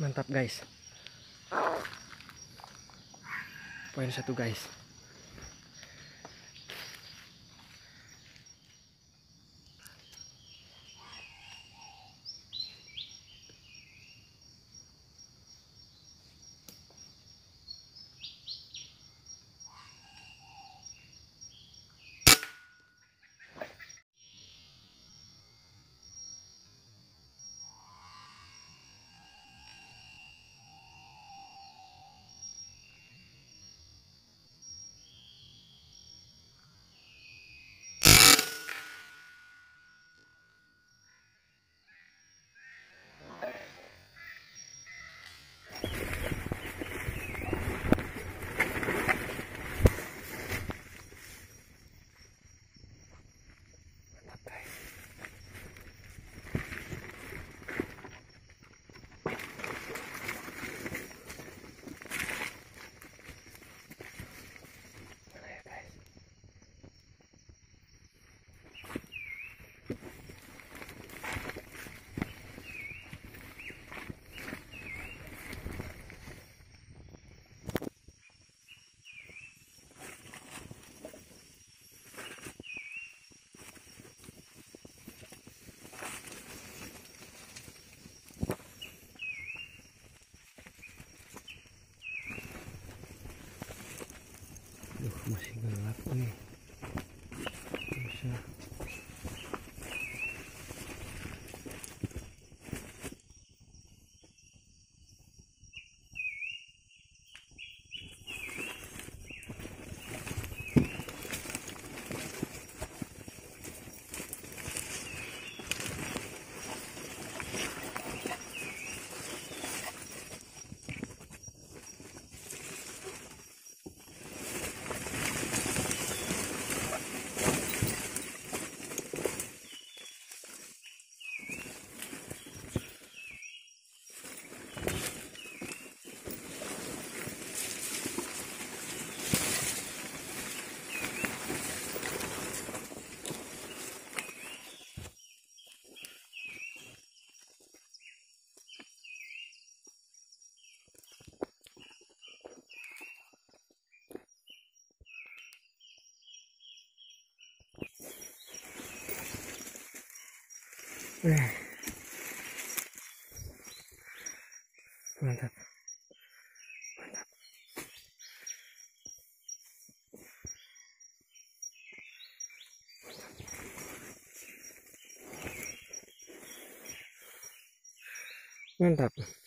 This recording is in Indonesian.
mantap guys. Poin satu guys left Eh. Mantap. Mantap. Mantap.